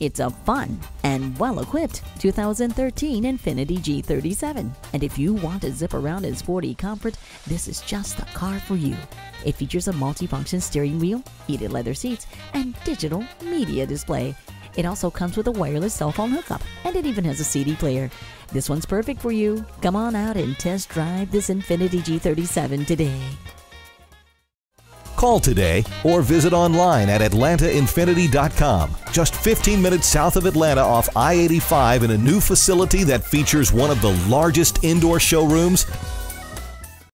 It's a fun and well equipped 2013 Infiniti G37. And if you want to zip around in sporty comfort, this is just the car for you. It features a multifunction steering wheel, heated leather seats, and digital media display. It also comes with a wireless cell phone hookup, and it even has a CD player. This one's perfect for you. Come on out and test drive this Infiniti G37 today. Call today or visit online at AtlantaInfiniti.com. Just 15 minutes south of Atlanta off I 85 in a new facility that features one of the largest indoor showrooms